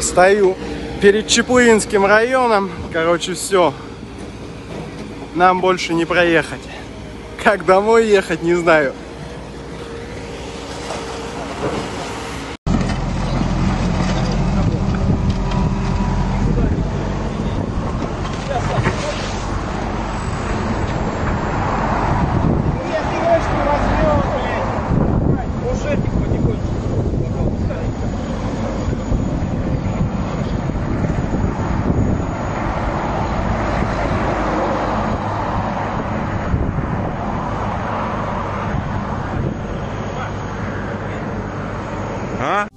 Стою перед Чеплынским районом. Короче, все. Нам больше не проехать. Как домой ехать, не знаю. Huh?